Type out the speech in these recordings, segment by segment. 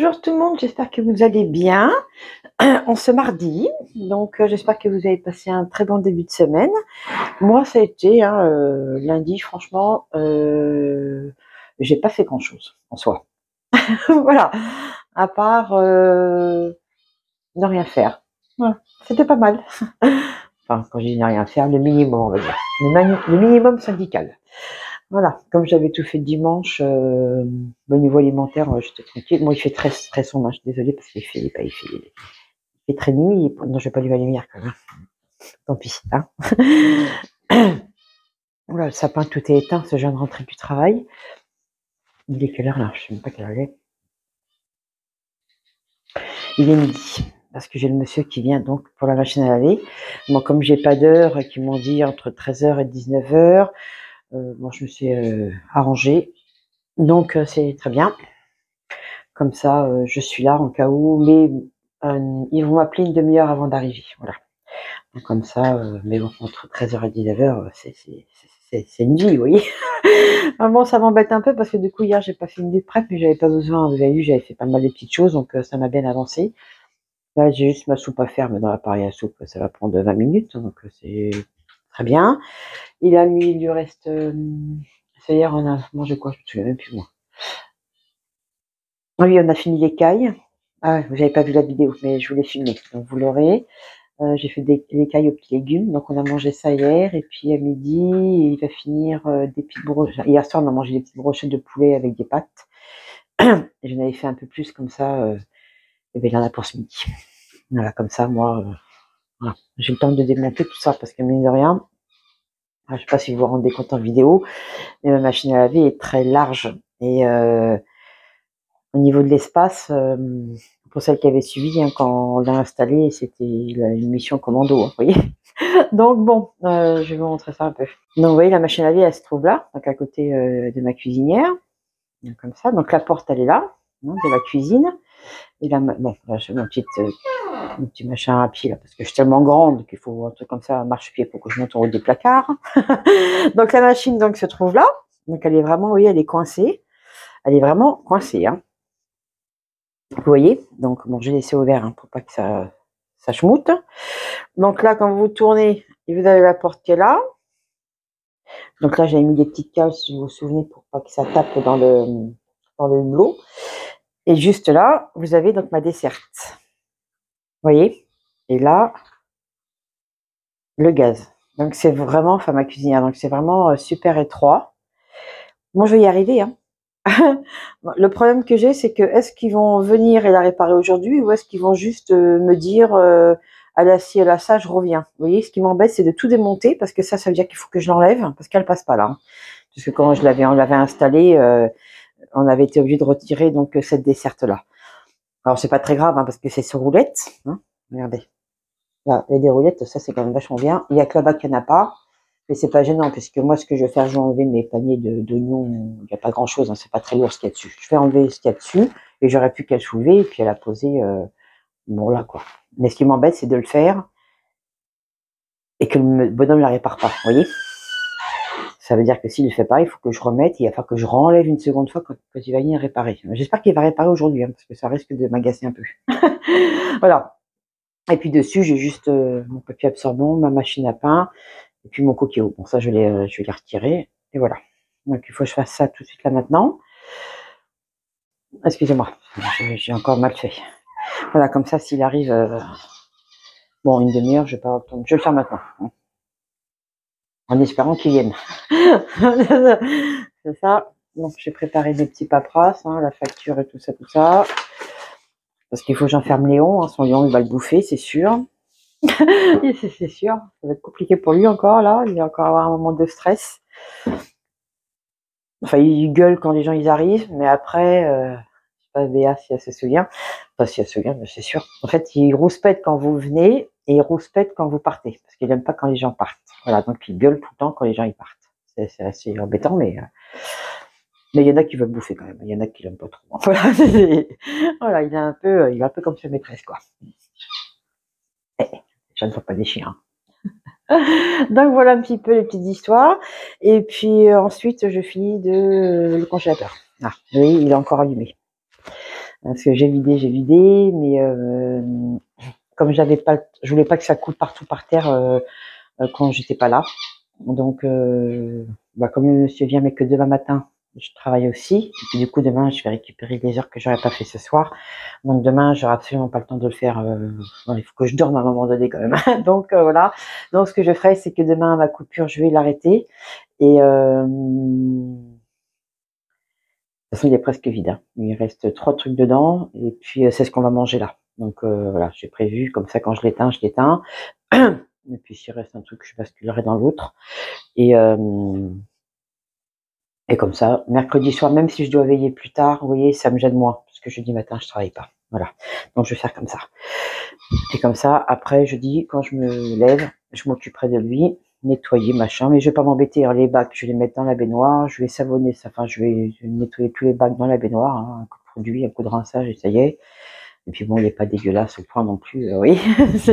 Bonjour tout le monde, j'espère que vous allez bien. On se mardi, donc euh, j'espère que vous avez passé un très bon début de semaine. Moi, ça a été hein, euh, lundi, franchement, euh, j'ai pas fait grand chose en soi. voilà, à part ne rien faire. C'était pas mal. enfin, quand je dis ne rien faire, le minimum, on va dire. Le minimum syndical. Voilà, comme j'avais tout fait dimanche, euh, au niveau alimentaire, euh, j'étais tranquille. Moi, il fait très, très sombre, hein, je suis désolée, parce qu'il fait, il fait, il fait très nuit. Non, je vais pas lui la lumière quand même. Tant pis. Hein. Voilà, le sapin, tout est éteint, ce jeune rentré du travail. Il est quelle heure là? Je sais même pas quelle heure il est. Il est midi. Parce que j'ai le monsieur qui vient donc pour la machine à laver. Moi, comme j'ai pas d'heure, qui m'ont dit entre 13h et 19h, euh, bon, je me suis euh, arrangée. Donc, euh, c'est très bien. Comme ça, euh, je suis là en cas où. Mais euh, ils vont m'appeler une demi-heure avant d'arriver. Voilà. Donc, comme ça, euh, mais bon, entre 13h et 19h, c'est une vie, voyez. Ah bon, ça m'embête un peu parce que du coup, hier, j'ai pas fait une de prep, mais j'avais pas besoin. Vous avez vu, j'avais fait pas mal de petites choses, donc ça m'a bien avancé. Là, j'ai juste ma soupe à faire, mais dans l'appareil à soupe, ça va prendre 20 minutes, donc c'est très bien. Et là, lui, il lui reste. Euh, ça hier, on a mangé quoi? Je me souviens même plus, moi. Oui, on a fini les cailles. Ah, vous n'avez pas vu la vidéo, mais je vous l'ai filmé, donc vous l'aurez. Euh, j'ai fait des les cailles aux petits légumes, donc on a mangé ça hier, et puis à midi, il va finir euh, des petites brochettes. Hier soir, on a mangé des petites brochettes de poulet avec des pâtes. J'en avais fait un peu plus comme ça, et bien il y en a pour ce midi. Voilà, comme ça, moi, j'ai le temps de démonter tout ça, parce que mine de rien, ah, je sais pas si vous vous rendez compte en vidéo, mais ma machine à laver est très large. Et euh, au niveau de l'espace, euh, pour celle qui avait suivi, hein, quand on l'a installée, c'était une mission commando, hein, vous voyez. Donc bon, euh, je vais vous montrer ça un peu. Donc vous voyez, la machine à laver, elle se trouve là, donc à côté de ma cuisinière, comme ça. Donc la porte, elle est là, hein, de la cuisine. Et là, bon, j'ai mon petit, petit machin à pied là, parce que je suis tellement grande qu'il faut un truc comme ça, un marche-pied pour que je monte en haut des placards. donc la machine donc se trouve là. Donc elle est vraiment, oui, elle est coincée. Elle est vraiment coincée. Hein. Vous voyez? Donc bon, j'ai laissé ouvert hein, pour pas que ça, ça schmoute. Donc là, quand vous tournez, vous avez la porte qui est là. Donc là, j'ai mis des petites cases, si vous vous souvenez, pour pas que ça tape dans le dans le lot. Et juste là, vous avez donc ma desserte. Voyez Et là, le gaz. Donc c'est vraiment, enfin ma cuisinière, donc c'est vraiment euh, super étroit. Moi, je vais y arriver. Hein. le problème que j'ai, c'est que est-ce qu'ils vont venir et la réparer aujourd'hui ou est-ce qu'ils vont juste euh, me dire à la ci, à la ça, je reviens? Vous voyez, ce qui m'embête, c'est de tout démonter parce que ça, ça veut dire qu'il faut que je l'enlève parce qu'elle passe pas là. hein. Parce que quand je l'avais, on l'avait installée, euh, on avait été obligé de retirer donc cette desserte là. Alors c'est pas très grave hein, parce que c'est sur roulette. Hein. Regardez. Là, il y a des roulettes, ça c'est quand même vachement bien. Il y a que là-bas qu'il n'y en a pas. Mais c'est pas gênant, puisque moi, ce que je vais faire, je vais enlever mes paniers d'oignons. Il n'y a pas grand-chose, hein, c'est pas très lourd ce qu'il y a dessus. Je vais enlever ce qu'il y a dessus, et j'aurais pu qu'elle soulever, et puis elle a posé, euh, bon là, quoi. Mais ce qui m'embête, c'est de le faire, et que le bonhomme ne la répare pas, vous voyez Ça veut dire que s'il ne le fait pas, il faut que je remette, il va falloir que je renlève une seconde fois quand, quand il va venir réparer. J'espère qu'il va réparer aujourd'hui, hein, parce que ça risque de m'agacer un peu. voilà. Et puis dessus, j'ai juste euh, mon papier absorbant, ma machine à pain, et puis mon coquillot. Bon, ça, je, l'ai, euh, je vais les retirer. Et voilà. Donc, il faut que je fasse ça tout de suite là maintenant. Excusez-moi, j'ai j'ai encore mal fait. Voilà, comme ça, s'il arrive, euh, bon, une demi-heure, je vais pas avoir le temps. Je vais le faire maintenant. En espérant qu'il vienne. C'est ça. Donc, j'ai préparé mes petits paperasses, hein, la facture et tout ça, tout ça. Parce qu'il faut que j'enferme Léon. hein. Son lion, il va le bouffer, c'est sûr. C'est sûr. Ça va être compliqué pour lui encore, là. Il va encore avoir un moment de stress. Enfin, il gueule quand les gens ils arrivent, mais après, euh, je sais pas Béa si elle se souvient. Enfin, si elle se souvient, mais c'est sûr. En fait, il rouspète quand vous venez et il rouspète quand vous partez. Qu'il aime pas quand les gens partent. Voilà, donc il gueule tout le temps quand les gens ils partent. C'est assez embêtant, mais... euh, mais il y en a qui veulent bouffer quand même. Il y en a qui l'aiment pas trop. Voilà, voilà, il est un peu, il est un peu comme sa maîtresse, quoi. Eh, je ne vois pas des chiens. Donc voilà un petit peu les petites histoires. Et puis euh, ensuite, je finis de le congélateur. Ah, oui, il est encore allumé. Parce que j'ai vidé, j'ai vidé, mais euh, comme j'avais pas, je voulais pas que ça coule partout par terre euh, euh, quand j'étais pas là. Donc, bah, comme le monsieur vient mais que demain matin, je travaille aussi. Et puis du coup, demain, je vais récupérer les heures que j'aurais pas fait ce soir. Donc demain, j'aurai absolument pas le temps de le faire. Euh, il faut que je dorme à un moment donné quand même. Donc euh, voilà. Donc ce que je ferai, c'est que demain, ma coupure, je vais l'arrêter. Et euh, de toute façon, il est presque vide. Hein. Il reste trois trucs dedans. Et puis c'est ce qu'on va manger là. Donc voilà, j'ai prévu. Comme ça, quand je l'éteins, je l'éteins. Et puis s'il reste un truc, je basculerai dans l'autre. Et et comme ça, mercredi soir, même si je dois veiller plus tard, vous voyez, ça me gêne moins, parce que jeudi matin, je travaille pas. Voilà. Donc, je vais faire comme ça. Et comme ça, après, je dis, quand je me lève, je m'occuperai de lui, nettoyer, machin, mais je vais pas m'embêter. Hein. Les bacs, je vais les mettre dans la baignoire, je vais savonner ça, enfin, je vais nettoyer tous les bacs dans la baignoire, hein. un coup de produit, un coup de rinçage, et ça y est. Et puis bon, il n'est pas dégueulasse au point non plus, euh, oui.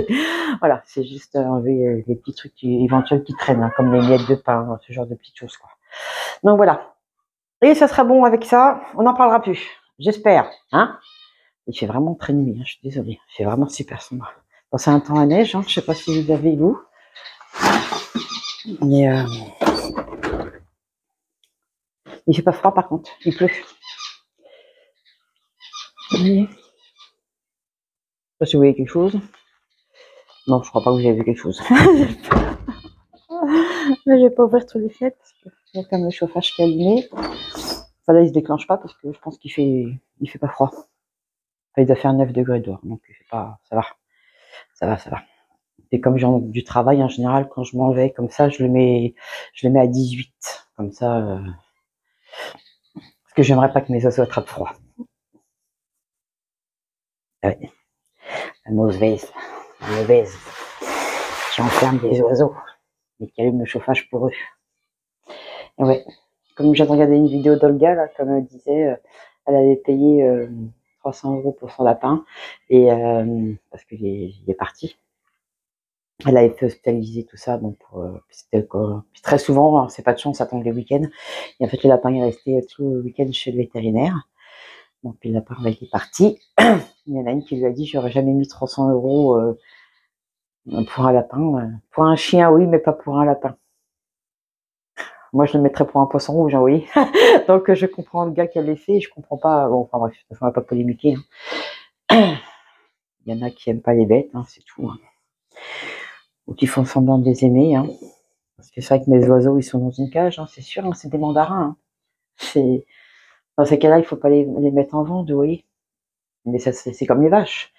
voilà, c'est juste enlever euh, les petits trucs éventuels qui traînent, hein, comme les miettes de pain, ce genre de petites choses, quoi. Donc voilà. Et ça sera bon avec ça. On n'en parlera plus. J'espère. Hein Il fait vraiment très nuit. Hein, je suis désolée. Il fait vraiment super sombre. Bon, c'est un temps à neige. Hein, je sais pas si vous avez vous. Mais euh... il fait pas froid par contre. Il pleut. Sais pas si vous voyez quelque chose. Non, je crois pas que vous avez vu quelque chose. Mais je vais pas ouvrir tous les fenêtres parce que comme le chauffage allumé. Enfin, là, il se déclenche pas parce que je pense qu'il fait, il fait pas froid. Il doit faire 9 degrés dehors, donc il fait pas, ça va. Ça va, ça va. Et comme j'ai du travail, en général, quand je m'en vais comme ça, je le mets, je le mets à 18. Comme ça, euh, parce que j'aimerais pas que mes oiseaux attrapent froid. Ah mauvaise, mauvaise. J'enferme des oiseaux, et qui allume le chauffage pour eux. Ouais. Comme j'ai regardé une vidéo d'Olga, là, comme elle disait, euh, elle avait payé euh, 300 euros pour son lapin, et euh, parce qu'il est, il est parti. Elle avait fait hospitaliser tout ça, donc pour, euh, c'était très souvent, hein, c'est pas de chance, ça tombe les week-ends. Et en fait, le lapin est resté tout le week-end chez le vétérinaire. Donc, le lapin il est parti. il y en a une qui lui a dit, j'aurais jamais mis 300 euros euh, pour un lapin. Pour un chien, oui, mais pas pour un lapin. Moi, je le mettrais pour un poisson rouge, hein, oui. Donc, je comprends le gars qui a l'effet, je comprends pas. Bon, enfin bref, on va pas polémiquer. Hein. Il y en a qui aiment pas les bêtes, hein, c'est tout. Ou qui font semblant de les aimer. Parce que c'est vrai que mes oiseaux, ils sont dans une cage, c'est sûr, c'est des mandarins. C'est dans ces cas-là, il faut pas les, les mettre en vente, oui. Mais ça, c'est comme les vaches.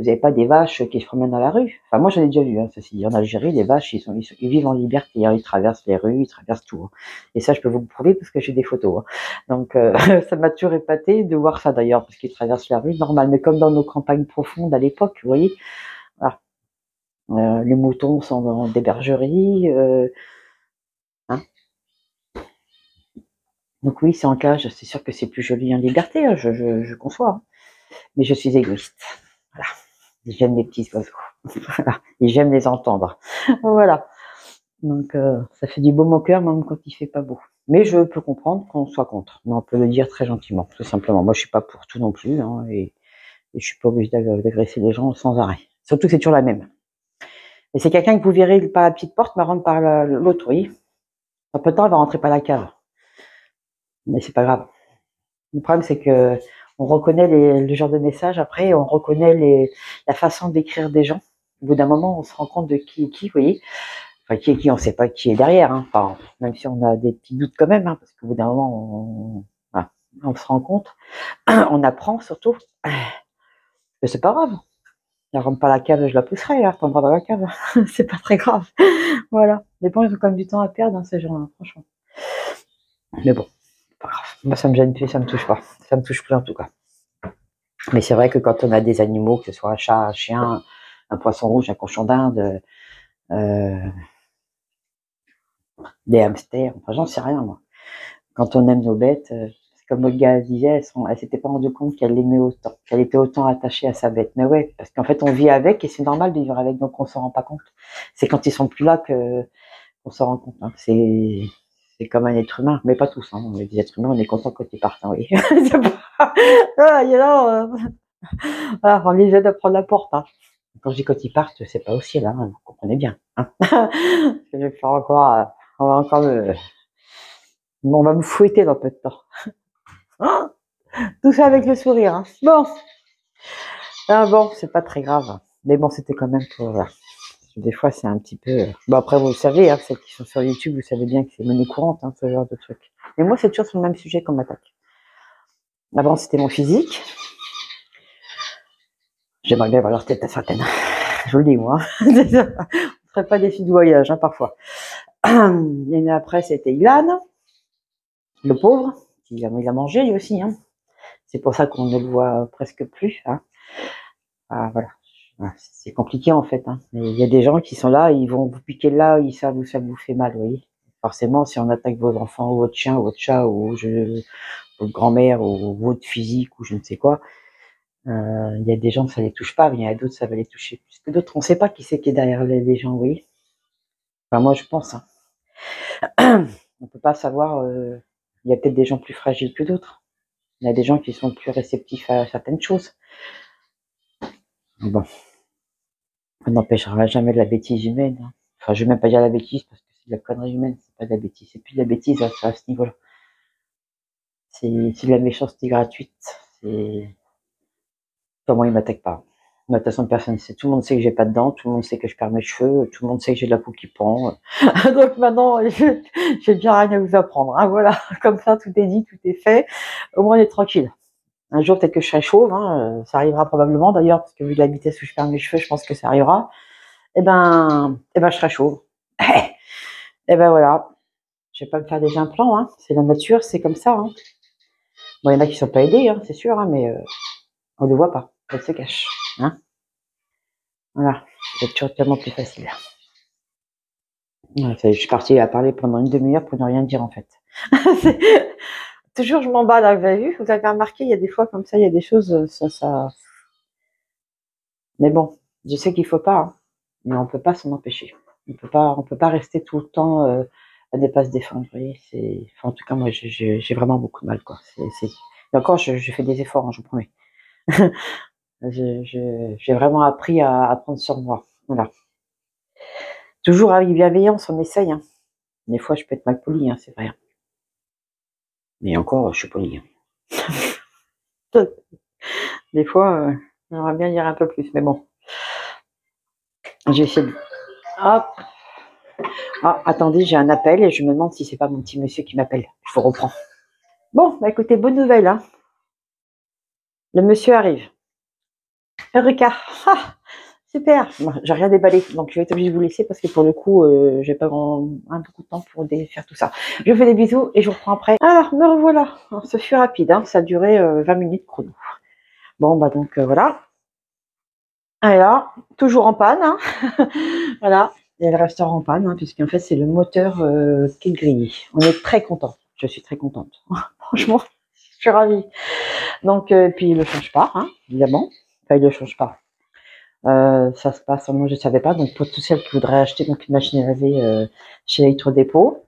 Vous n'avez pas des vaches qui se promènent dans la rue. Enfin, moi, j'en ai déjà vu. Hein, ceci En Algérie, les vaches, ils, sont, ils, vivent en liberté. Hein, ils traversent les rues, ils traversent tout. Hein. Et ça, je peux vous le prouver parce que j'ai des photos. Hein. Donc, euh, ça m'a toujours épaté de voir ça d'ailleurs, parce qu'ils traversent la rue, normal. Mais comme dans nos campagnes profondes à l'époque, vous voyez. Voilà. Euh, les moutons sont dans des bergeries. Euh, hein. Donc oui, c'est en cage. C'est sûr que c'est plus joli en liberté. Hein, je, je, conçois. Mais je suis égoïste. Voilà. J'aime les petits oiseaux. voilà. Et j'aime les entendre. voilà. Donc euh, ça fait du beau au cœur même quand il fait pas beau. Mais je peux comprendre qu'on soit contre. Mais on peut le dire très gentiment, tout simplement. Moi je suis pas pour tout non plus, hein, et, je suis pas obligé d'agresser les gens sans arrêt. Surtout que c'est toujours la même. Et c'est quelqu'un que vous verrez par la petite porte, mais rentre par l'autre, oui. En peu de temps, elle va rentrer par la cave. Mais c'est pas grave. Le problème, c'est que on reconnaît les, le genre de message après, on reconnaît les, la façon d'écrire des gens. Au bout d'un moment, on se rend compte de qui est qui, vous voyez. Enfin, qui est qui, on ne sait pas qui est derrière. Hein. Même si on a des petits doutes quand même, hein, parce qu'au bout d'un moment, on, on se rend compte. On apprend surtout. Mais c'est pas grave. Elle rentre pas la cave, je la pousserai, elle retombera dans la cave. c'est pas très grave. voilà. Les gens, ils ont quand même du temps à perdre, hein, ces gens-là, franchement. Mais bon. Moi, ça me gêne plus, ça me touche pas. Ça me touche plus en tout cas. Mais c'est vrai que quand on a des animaux, que ce soit un chat, un chien, un poisson rouge, un cochon d'Inde, euh, des hamsters, enfin j'en sais rien moi. Quand on aime nos bêtes, euh, comme Olga disait, elle, s'était pas rendue compte qu'elle l'aimait autant, qu'elle était autant attachée à sa bête. Mais ouais, parce qu'en fait on vit avec et c'est normal de vivre avec, donc on s'en rend pas compte. C'est quand ils sont plus là qu'on s'en rend compte. Hein. C'est c'est comme un être humain, mais pas tous. Hein. On est êtres humains, on est content quand ils partent. Hein, oui. ah, you know, euh, les aide à prendre la porte. Hein. Quand je dis quand ils partent, c'est pas aussi là, hein, vous comprenez bien. Hein. encore, euh, on va encore me, on va me fouetter dans peu de temps. Tout ça avec le sourire. Bon, ah bon, c'est pas très grave. Mais bon, c'était quand même pour. Des fois, c'est un petit peu. euh, Bon, après, vous le savez, hein, celles qui sont sur YouTube, vous savez bien que c'est monnaie courante, hein, ce genre de truc. Mais moi, c'est toujours sur le même sujet qu'on m'attaque. Avant, c'était mon physique. J'aimerais bien avoir leur tête à certaines. Je vous le dis, moi. On ne ferait pas des filles de voyage, hein, parfois. Et après, c'était Ilan, le pauvre. Il a, il a mangé, lui aussi. Hein. C'est pour ça qu'on ne le voit presque plus. Hein. Ah, voilà. Ah, C'est compliqué en fait. Hein. Il y a des gens qui sont là, ils vont vous piquer là, ils savent où ça vous fait mal, vous voyez. Forcément, si on attaque vos enfants, ou votre chien, ou votre chat, ou je, votre grand-mère, ou votre physique, ou je ne sais quoi, euh, il y a des gens ça les touche pas, mais il y en a d'autres ça va les toucher plus que d'autres. On ne sait pas qui c'est qui est derrière les, les gens, vous voyez. Enfin, moi, je pense. Hein. on peut pas savoir. euh, il y a peut-être des gens plus fragiles que d'autres. Il y a des gens qui sont plus réceptifs à certaines choses. Bon, on n'empêchera jamais de la bêtise humaine. hein. Enfin, je vais même pas dire la bêtise parce que c'est de la connerie humaine, c'est pas de la bêtise. C'est plus de la bêtise à, à ce niveau-là. C'est de la méchanceté gratuite. C'est comment ils m'attaquent pas. Mais De toute façon, personne sait. Tout le monde sait que j'ai pas de dents, tout le monde sait que je perds mes cheveux, tout le monde sait que j'ai de la peau qui pend. Donc maintenant, j'ai bien rien à vous apprendre. hein. Voilà, comme ça, tout est dit, tout est fait. Au moins, on est tranquille. Un jour, peut-être que je serai chauve, hein, euh, ça arrivera probablement d'ailleurs, parce que vu la vitesse où je perds mes cheveux, je pense que ça arrivera. Eh ben, eh ben, je serai chauve. Eh ben voilà. Je vais pas me faire des implants, hein. C'est la nature, c'est comme ça. Hein. Bon, il y en a qui sont pas aidés, c'est sûr, mais euh, on le voit pas. Elle se cache. Voilà. C'est toujours tellement plus facile. Je suis partie à parler pendant une demi-heure pour ne rien dire en fait. Toujours je m'emballe, là, vous avez vu, vous avez remarqué, il y a des fois comme ça, il y a des choses, euh, ça, ça. Mais bon, je sais qu'il faut pas, hein, mais on peut pas s'en empêcher. On peut pas, on peut pas rester tout le temps euh, à ne pas se défendre. en tout cas, moi, j'ai- vraiment beaucoup de mal, quoi. C'est. Et encore, je, fais des efforts, hein, je vous promets. J'ai vraiment appris à, à prendre sur moi. Voilà. Toujours avec bienveillance, on essaye. Hein. Des fois, je peux être mal poli, hein, c'est vrai. Mais encore, je suis poli. hein. Des fois, euh, j'aimerais bien dire un peu plus, mais bon. J'ai essayé de... Hop. Ah, attendez, j'ai un appel et je me demande si c'est pas mon petit monsieur qui m'appelle. Je vous reprends. Bon, bah écoutez, bonne nouvelle. Hein. Le monsieur arrive. Eureka Ah, Super J'ai rien déballé, donc je vais être obligée de vous laisser parce que pour le coup, euh, j'ai pas grand, beaucoup de temps pour faire tout ça. Je vous fais des bisous et je vous reprends après. Alors, me revoilà. Ce fut rapide, hein, ça a duré euh, 20 minutes chrono. Bon, bah donc euh, voilà. Et là, toujours en panne. hein. voilà, il y a le restaurant en panne, hein, puisqu'en fait, c'est le moteur euh, qui est grillé. On est très content. Je suis très contente. Franchement, je suis ravie. Donc, euh, puis il ne change pas, évidemment. Enfin, il ne change pas. Euh, ça se passe, moi je ne savais pas. Donc, pour toutes celles qui voudraient acheter donc, une machine à laver euh, chez Electrodépôt,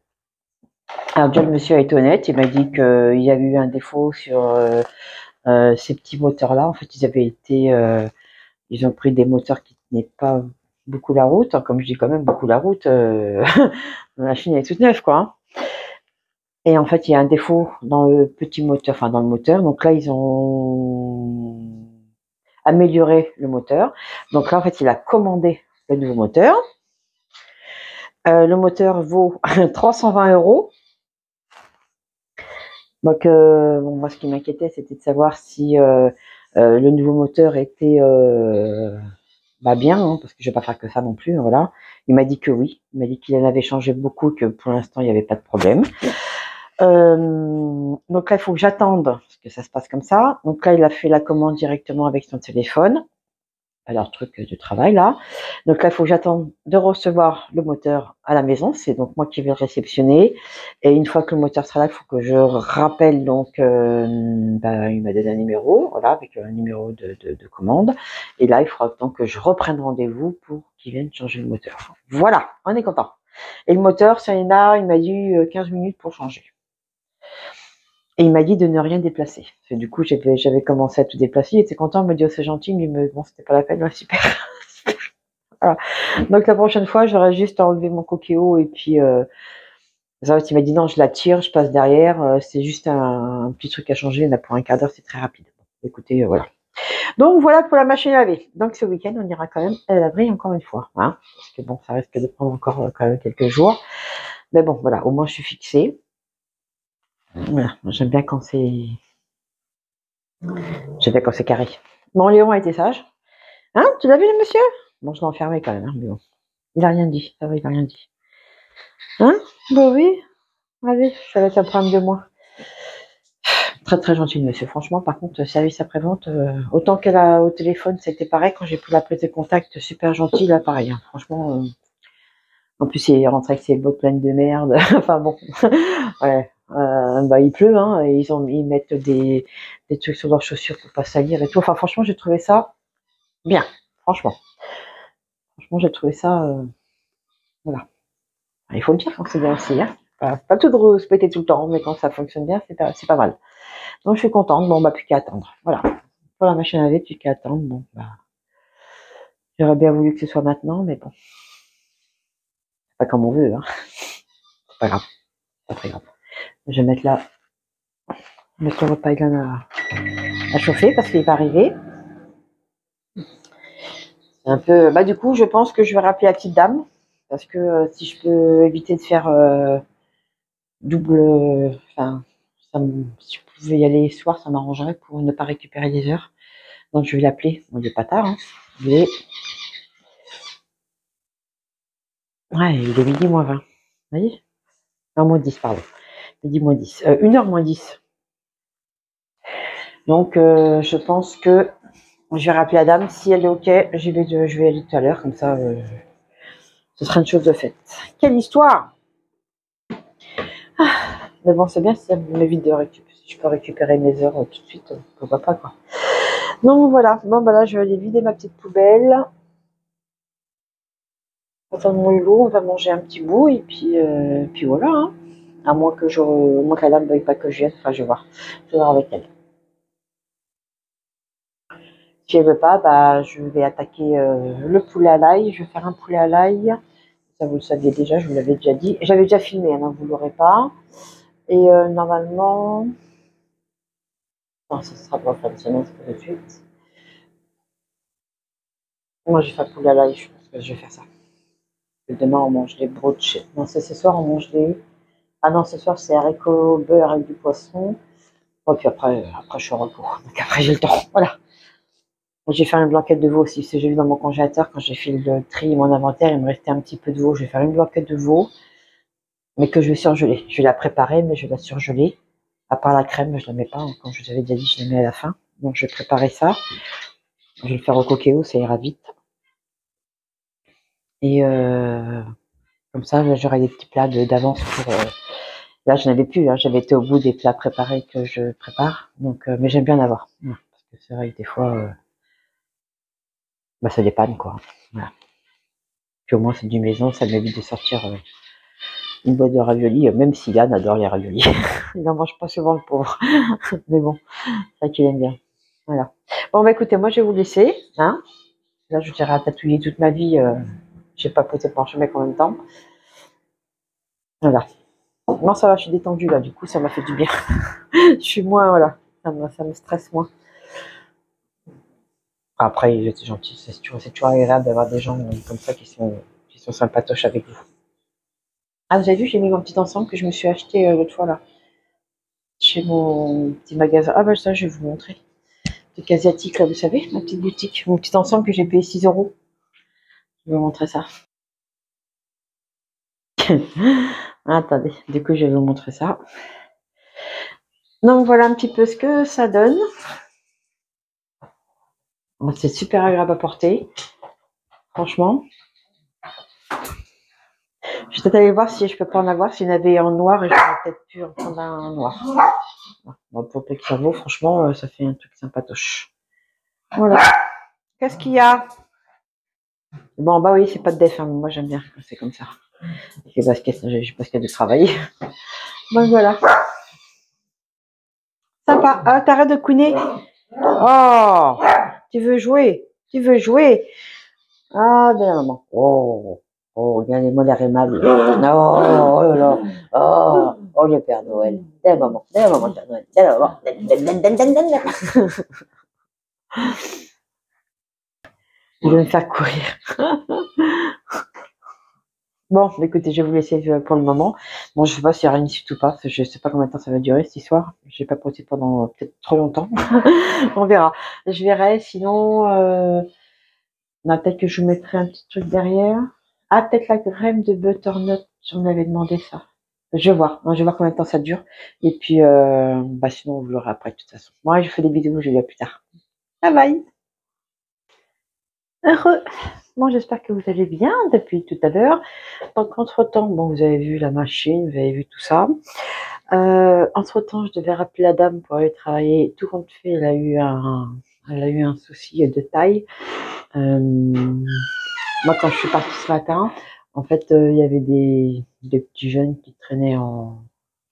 alors déjà, le monsieur a été honnête. Il m'a dit qu'il y a eu un défaut sur euh, euh, ces petits moteurs-là. En fait, ils avaient été, euh, ils ont pris des moteurs qui tenaient pas beaucoup la route. Comme je dis quand même beaucoup la route, euh, la machine est toute neuve, quoi. Et en fait, il y a un défaut dans le petit moteur, enfin dans le moteur. Donc là, ils ont amélioré le moteur. Donc là, en fait, il a commandé le nouveau moteur. Euh, le moteur vaut 320 euros. Donc, euh, moi, ce qui m'inquiétait, c'était de savoir si euh, le nouveau moteur était bah, bien, hein, parce que je vais pas faire que ça non plus. Voilà. Il m'a dit que oui. Il m'a dit qu'il en avait changé beaucoup, que pour l'instant, il n'y avait pas de problème. Euh, donc là, il faut que j'attende, parce que ça se passe comme ça. Donc là, il a fait la commande directement avec son téléphone. Alors, truc de travail là. Donc là, il faut que j'attende de recevoir le moteur à la maison. C'est donc moi qui vais le réceptionner. Et une fois que le moteur sera là, il faut que je rappelle donc, euh, ben, il m'a donné un numéro, voilà, avec un numéro de, de, de commande. Et là, il faudra donc que je reprenne rendez-vous pour qu'il vienne changer le moteur. Voilà, on est content. Et le moteur, ça en a, il m'a dit 15 minutes pour changer. Et il m'a dit de ne rien déplacer. du coup, j'avais commencé à tout déplacer. Il était content, il me dit, oh, c'est gentil, mais bon, c'était pas la peine, super. voilà. Donc la prochaine fois, j'aurais juste enlevé mon coquillot et puis euh, il m'a dit non, je la tire, je passe derrière, euh, c'est juste un, petit truc à changer, a pour un quart d'heure, c'est très rapide. écoutez, euh, voilà. Donc voilà pour la machine à laver. Donc ce week-end, on ira quand même à la encore une fois. Hein, parce que bon, ça risque de prendre encore euh, quand même quelques jours. Mais bon, voilà, au moins je suis fixée. J'aime bien quand c'est. J'aime bien quand c'est carré. Bon, Léon a été sage. Hein Tu l'as vu le monsieur? Bon, je l'ai enfermé quand même, hein, mais bon. Il a rien dit, ça va, il a rien dit. Hein? Bah oui. Allez, ça va être un problème de moi. Très très gentil monsieur. Franchement, par contre, service après-vente, euh, autant qu'elle a au téléphone, c'était pareil. Quand j'ai pris la prise de contact, super gentil, pareil. Hein. Franchement, euh, en plus il est rentré avec ses bottes pleines de merde. enfin bon, ouais. Euh, bah il pleut, hein, et ils ont ils mettent des, des trucs sur leurs chaussures pour pas salir et tout. Enfin franchement, j'ai trouvé ça bien. Franchement, franchement, j'ai trouvé ça, voilà. Il faut le dire quand c'est bien aussi. Hein. Pas, tout de se tout le temps, mais quand ça fonctionne bien, c'est pas, pas mal. Donc je suis contente. Bon, bah plus qu'à attendre. Voilà. Pour la machine à laver, plus qu'à attendre. Bah. J'aurais bien voulu que ce soit maintenant, mais bon. Pas comme on veut, hein. C'est pas grave. Pas très grave. Je vais mettre là, le repas à, chauffer parce qu'il va arriver. Un peu, bah du coup, je pense que je vais rappeler la petite dame parce que euh, si je peux éviter de faire euh, double, enfin, si je pouvais y aller soir, ça m'arrangerait pour ne pas récupérer des heures. Donc je vais l'appeler. Bon, il n'est pas tard, hein. Ouais, il est midi moins 20. Vous voyez? Non, moins 10, pardon. Midi moins 10. Euh, 1 heure moins 10. Donc, euh, je pense que je vais rappeler la dame. Si elle est OK, je vais, je vais aller tout à l'heure. Comme ça, euh, ce sera une chose de faite. Quelle histoire ah, Mais bon, c'est bien si ça m'évite de récupérer. Si je peux récupérer mes heures euh, tout de suite, pourquoi pas, quoi. Donc voilà. Bon, bah là, je vais aller vider ma petite poubelle. Attendre mon lot, on va manger un petit bout et puis, puis voilà. Hein. À moins que je, moins que la dame ne veuille pas que je vienne. Enfin, je vais voir. Je vais voir avec elle. Si elle veut pas, bah, je vais attaquer le poulet à l'ail. Je vais faire un poulet à l'ail vous le saviez déjà, je vous l'avais déjà dit. J'avais déjà filmé, hein, vous l'aurez pas. Et euh, normalement, non, ça sera pas en fin de semaine, c'est pas de suite. Moi, j'ai fait poulet à l'ail, je pense que je vais faire ça. demain, on mange les brochets. Non, c'est ce soir, on mange les. Ah non, ce soir, c'est haricots beurre avec du poisson. Et puis après, après, je suis au repos. Donc après, j'ai le temps. Voilà. J'ai fait une blanquette de veau aussi, j'ai vu dans mon congélateur, quand j'ai fait le tri, mon inventaire, il me restait un petit peu de veau. Je vais faire une blanquette de veau, mais que je vais surgeler. Je vais la préparer, mais je vais la surgeler. À part la crème, je la mets pas. Quand je vous avais déjà dit, je la mets à la fin. Donc je vais préparer ça. Je vais le faire au coquillot, ça ira vite. Et euh, comme ça, j'aurai des petits plats d'avance pour... Euh, là, je n'avais plus. Hein. J'avais été au bout des plats préparés que je prépare. Donc, euh, mais j'aime bien en avoir. Parce que c'est vrai que des fois bah, ça dépanne, quoi. Voilà. Puis au moins, c'est du maison, ça m'évite de sortir euh, une boîte de raviolis, euh, même si Yann adore les raviolis. il n'en mange pas souvent, le pauvre. Mais bon, ça qu'il aime bien. Voilà. Bon, bah écoutez, moi, je vais vous laisser. Hein Là, je dirais à tatouiller toute ma vie. Euh, j'ai pas posé pour en même temps. Voilà. Non, ça va, je suis détendue là, du coup, ça m'a fait du bien. je suis moins, voilà, ça ça me stresse moins. Après, il était gentil. C'est toujours, agréable d'avoir des gens comme ça qui sont, qui sont sympatoches avec vous. Ah, vous avez vu, j'ai mis mon petit ensemble que je me suis acheté euh, l'autre fois là. Chez mon petit magasin. Ah, bah ça, je vais vous montrer. Truc asiatique là, vous savez, ma petite boutique. Mon petit ensemble que j'ai payé 6 euros. Je vais vous montrer ça. attendez, du coup, je vais vous montrer ça. Donc voilà un petit peu ce que ça donne. C'est super agréable à porter. Franchement. Je vais peut-être aller voir si je peux pas en avoir. S'il y en avait en noir, j'aurais peut-être pu en prendre un noir. pour le franchement, euh, ça fait un truc sympatoche. Voilà. Qu'est-ce qu'il y a? Bon, bah oui, c'est pas de def, hein, moi j'aime bien c'est comme ça. J'ai parce qu'il y a de travailler. Donc voilà. Sympa. Ah, t'arrêtes de couiner. Oh, tu veux jouer Tu veux jouer Ah, bien maman. Oh, oh, regardez-moi l'air aimable. Oh, oh là Oh, oh le Père Noël. Dès maman, dès maman, Père Noël. Dès maman. Il veut me faire courir. Bon, écoutez, je vais vous laisser euh, pour le moment. Bon, je sais pas s'il y aura une suite ou pas. Je sais pas combien de temps ça va durer cette histoire. J'ai pas posté pendant peut-être trop longtemps. On verra. Je verrai. Sinon, euh... peut-être que je vous mettrai un petit truc derrière. Ah, peut-être la crème de butternut. On avait demandé ça. Je vais voir. Je vais voir combien de temps ça dure. Et puis, euh... bah, sinon, vous l'aurez après, de toute façon. Moi, je fais des vidéos. Je vais à plus tard. Bye bye. Heureux. Moi, j'espère que vous allez bien depuis tout à l'heure. Donc, entre-temps, bon, vous avez vu la machine, vous avez vu tout ça. Euh, entre-temps, je devais rappeler la dame pour aller travailler. Tout compte fait, elle a eu un, elle a eu un souci de taille. Euh, moi, quand je suis partie ce matin, en fait, euh, il y avait des, des, petits jeunes qui traînaient en,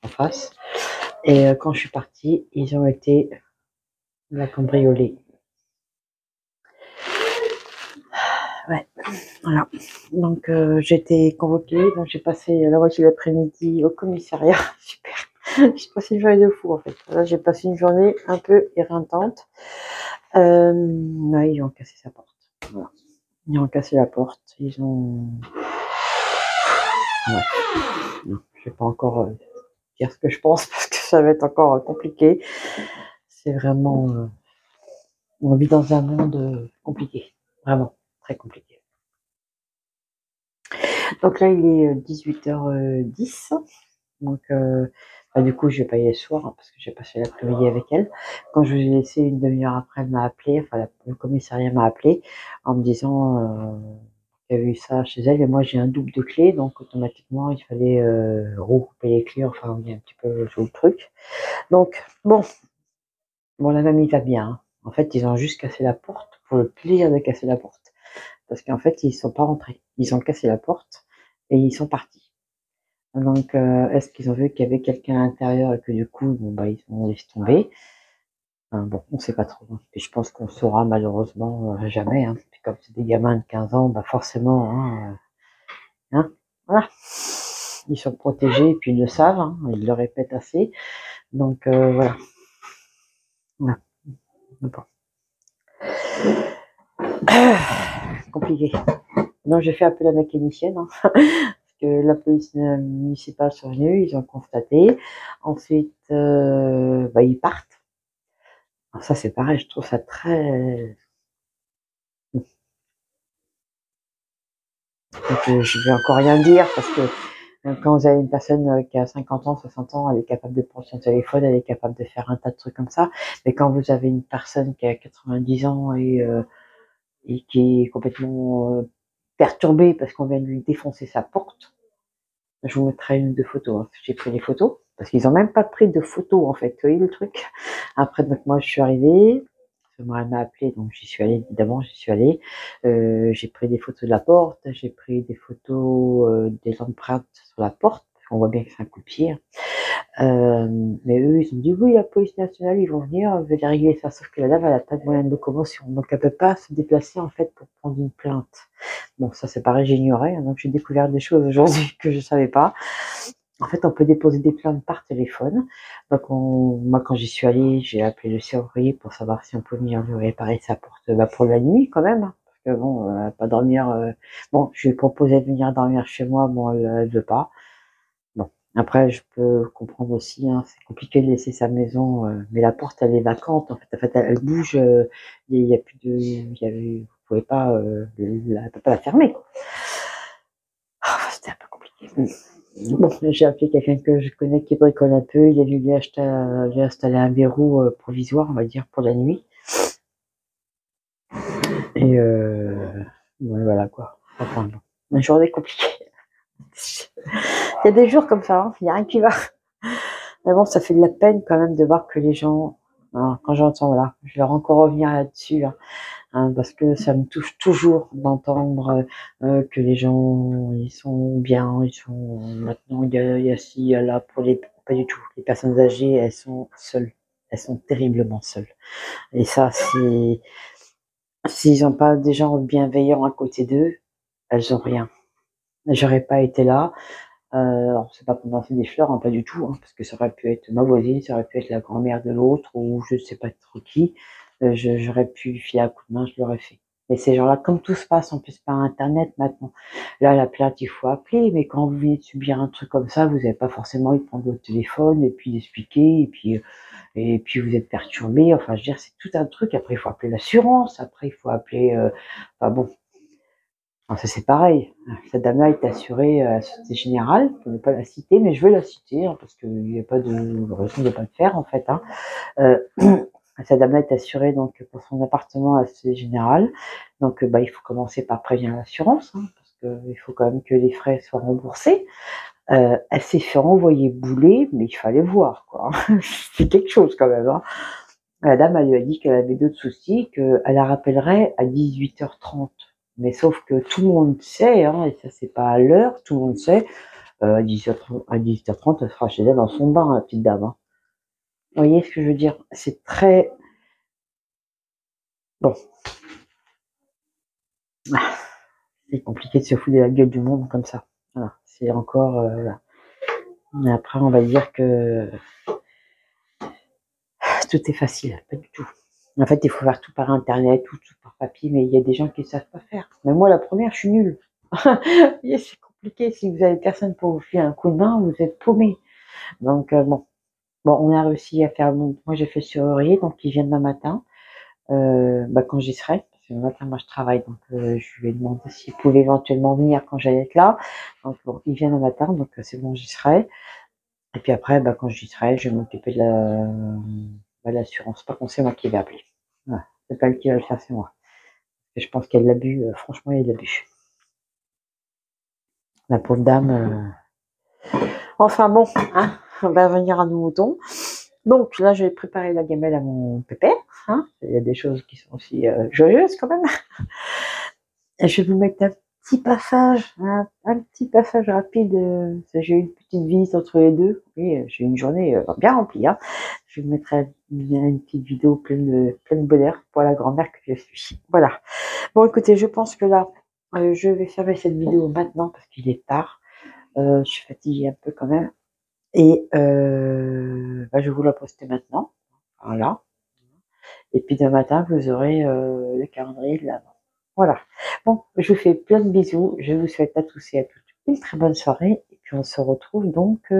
en face. Et euh, quand je suis partie, ils ont été la cambriolée. Ouais, voilà. Donc euh, été convoquée, donc j'ai passé la moitié de l'après-midi au commissariat. Super. j'ai passé une journée de fou en fait. Là j'ai passé une journée un peu éreintante. Euh, ils ont cassé sa porte. Voilà. Ils ont cassé la porte. Ils ont. Ouais. Non, je vais pas encore euh, dire ce que je pense parce que ça va être encore euh, compliqué. C'est vraiment. Euh, on vit dans un monde compliqué, vraiment compliqué. Donc là, il est 18h10. Euh, Donc, euh, bah, du coup, je vais pas y aller ce soir hein, parce que j'ai passé l'après-midi avec elle. Quand je vous ai laissé une demi-heure après, elle m'a appelé, enfin, le commissariat m'a appelé en me disant euh, qu'il y avait eu ça chez elle et moi j'ai un double de clés, donc automatiquement il fallait euh, recouper les clés, enfin, on est un petit peu sur le truc. Donc, bon, bon, la mamie va bien. Hein. En fait, ils ont juste cassé la porte pour le plaisir de casser la porte parce qu'en fait, ils sont pas rentrés. Ils ont cassé la porte et ils sont partis. Donc, euh, est-ce qu'ils ont vu qu'il y avait quelqu'un à l'intérieur et que du coup, bon, bah, ils ont laissé tomber? Bon, on sait pas trop. Et je pense qu'on saura malheureusement euh, jamais. Hein. comme c'est des gamins de 15 ans, bah forcément, hein, euh, hein, voilà. Ils sont protégés et puis ils le savent. Ils le répètent assez. Donc, voilà. voilà. compliqué. Non, j'ai fait appeler la mécanicienne, hein, parce que la police municipale sont venus, ils ont constaté. Ensuite, euh, bah, ils partent. ça, c'est pareil, je trouve ça très... Donc, je vais encore rien dire, parce que euh, quand vous avez une personne euh, qui a 50 ans, 60 ans, elle est capable de prendre son téléphone, elle est capable de faire un tas de trucs comme ça. Mais quand vous avez une personne qui a 90 ans et et qui est complètement euh, perturbé parce qu'on vient de lui défoncer sa porte. Je vous mettrai une de photos. Hein. J'ai pris des photos parce qu'ils ont même pas pris de photos en fait. Vous voyez le truc? Après donc moi je suis arrivée. Elle m'a appelé, donc j'y suis allée, évidemment, j'y suis allée. Euh, j'ai pris des photos de la porte, j'ai pris des photos euh, des empreintes sur la porte, on voit bien que c'est un coup de pied. Hein. Euh, mais eux, ils ont dit oui, la police nationale, ils vont venir, ils veulent régler ça. Sauf que la dame, elle a pas de moyen de locomotion. Donc, elle peut pas se déplacer, en fait, pour prendre une plainte. Bon, ça, c'est pareil, j'ignorais. Hein, donc, j'ai découvert des choses aujourd'hui que je savais pas. En fait, on peut déposer des plaintes par téléphone. Donc, on, moi, quand j'y suis allée, j'ai appelé le serrurier pour savoir si on peut venir lui réparer sa porte bah, pour la nuit, quand même. Hein, parce que bon, euh, pas dormir. Euh, bon, je lui ai proposé de venir dormir chez moi, bon, elle, elle veut pas. Après, je peux comprendre aussi, hein, c'est compliqué de laisser sa maison, euh, mais la porte, elle est vacante. En fait, en fait elle, bouge. Euh, il y, a plus de, y avait, vous pouvez pas, euh, la, pas la fermer. Oh, C'était un peu compliqué. Bon, j'ai appelé quelqu'un que je connais qui bricole un peu. Il a dû lui acheter, lui installer un verrou euh, provisoire, on va dire, pour la nuit. Et euh, ouais, voilà quoi. Une journée compliquée. Il y a des jours comme ça, hein, il n'y a rien qui va. Mais bon, ça fait de la peine quand même de voir que les gens quand j'entends, voilà, je vais encore revenir là-dessus, hein, hein, parce que ça me touche toujours d'entendre euh, que les gens, ils sont bien, ils sont maintenant, il y a, ci, il y a là, pour les, pas du tout. Les personnes âgées, elles sont seules, elles sont terriblement seules. Et ça, s'ils n'ont pas des gens bienveillants à côté d'eux, elles ont rien. J'aurais pas été là. Euh, c'est pas pour lancer des fleurs, hein, pas du tout, hein, parce que ça aurait pu être ma voisine, ça aurait pu être la grand-mère de l'autre, ou je sais pas trop qui. Euh, j'aurais pu filer un coup de main, je l'aurais fait. Mais ces gens-là, comme tout se passe en plus par Internet maintenant, là, la plainte, il faut appeler, mais quand vous venez de subir un truc comme ça, vous n'avez pas forcément envie de prendre votre téléphone et puis d'expliquer, et puis, euh, et puis vous êtes perturbé. Enfin, je veux dire, c'est tout un truc. Après, il faut appeler l'assurance, après, il faut appeler, euh, bon, ça c'est pareil. Cette dame-là est assurée à la Société Générale, pour ne pas la citer, mais je vais la citer hein, parce qu'il n'y a pas de raison de ne pas le faire en fait. Hein. Euh, cette dame-là est assurée donc pour son appartement à la Société Générale. Donc bah, il faut commencer par prévenir l'assurance hein, parce qu'il faut quand même que les frais soient remboursés. Euh, elle s'est fait renvoyer bouler, mais il fallait voir quoi. c'est quelque chose quand même. La dame lui a dit qu'elle avait d'autres soucis, qu'elle la rappellerait à 18h30. Mais sauf que tout le monde sait, hein, et ça c'est pas à l'heure, tout le monde sait, euh, à 18h30, elle sera chez elle dans son bain, la petite dame. Hein. Vous voyez ce que je veux dire? C'est très... Bon. Ah, c'est compliqué de se foutre de la gueule du monde comme ça. Voilà, c'est encore... Euh, Mais après, on va dire que tout est facile, pas du tout. En fait, il faut faire tout par internet ou tout par papier, mais il y a des gens qui ne savent pas faire. Mais moi, la première, je suis nulle. c'est compliqué. Si vous avez personne pour vous filer un coup de main, vous êtes paumé. Donc euh, bon, bon, on a réussi à faire. moi, j'ai fait serrurier, donc il vient demain matin. Euh, bah, quand j'y serai, parce que le matin, moi, je travaille, donc euh, je lui ai demandé s'il pouvait éventuellement venir quand j'allais être là. Donc bon, il vient demain matin, donc c'est bon, j'y serai. Et puis après, bah, quand j'y serai, je vais m'occuper de la bah, l'assurance. Par contre, c'est moi qui vais appeler. C'est pas elle qui va le faire, c'est moi. je pense qu'elle l'a bu, euh, franchement, elle l'a bu. La pauvre dame. Euh. Enfin bon, hein, on va venir à nos moutons. Donc là, je vais préparer la gamelle à mon pépère. Hein. Il y a des choses qui sont aussi euh, joyeuses quand même. Je vais vous mettre un petit passage, un, petit passage rapide. J'ai eu une petite visite entre les deux. Oui, j'ai une journée bien remplie. Hein. Je vous mettrai une petite vidéo pleine de, pleine bonheur pour la grand-mère que je suis. Voilà. Bon, écoutez, je pense que là, euh, je vais fermer cette vidéo maintenant parce qu'il est tard. Euh, je suis fatiguée un peu quand même. Et euh, bah, je vous la poster maintenant. Voilà. Et puis demain matin, vous aurez le calendrier de l'avant. Voilà. Bon, je vous fais plein de bisous. Je vous souhaite à tous et à toutes une très bonne soirée. Et puis on se retrouve donc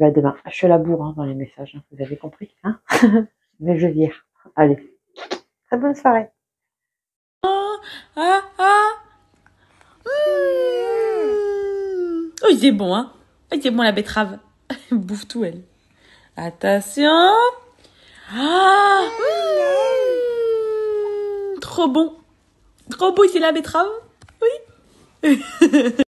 bah, demain. Je suis la bourre hein, dans les messages, hein, vous avez compris. Hein Mais je veux dire. Allez. Très bonne soirée. Ah, ah, ah. Oh, bon, hein. Oh, c'est bon la betterave. Bouffe tout, elle. Attention. Ah. Trop bon. Trop beau, c'est la betterave. Oui.